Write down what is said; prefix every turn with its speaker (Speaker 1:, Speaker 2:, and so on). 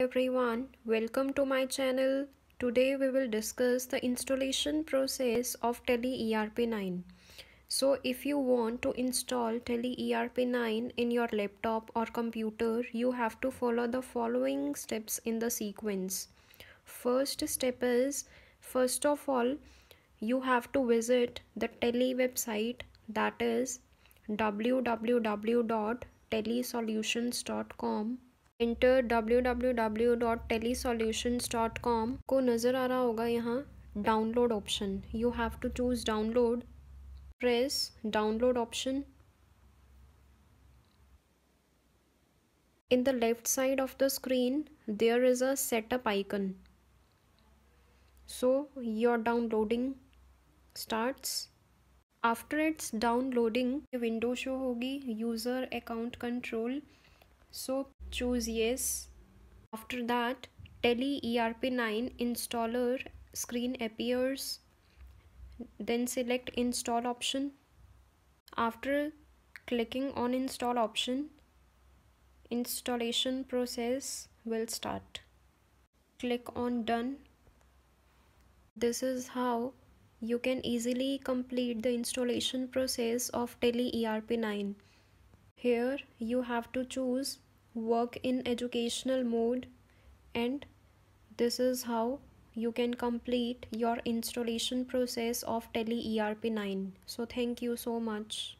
Speaker 1: everyone. Welcome to my channel. Today we will discuss the installation process of Tally erp9 so if you want to install Tally erp9 in your laptop or computer you have to follow the following steps in the sequence. First step is first of all you have to visit the Tally website that is www.tallysolutions.com enter W W W dot telesolutions dot com को नज़र आ रहा होगा यहाँ download option you have to choose download press download option in the left side of the screen there is a setup icon so your downloading starts after its downloading window show होगी user account control so choose yes. After that Tally erp9 installer screen appears. Then select install option. After clicking on install option installation process will start. Click on done. This is how you can easily complete the installation process of Tally erp9 here you have to choose work in educational mode and this is how you can complete your installation process of Tally erp9 so thank you so much